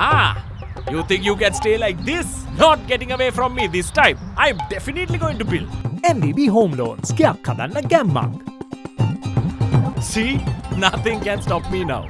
Ah, you think you can stay like this? Not getting away from me this time. I'm definitely going to build. NDB Home Loans Kya kadanna ගැම්මක්. See? Nothing can stop me now.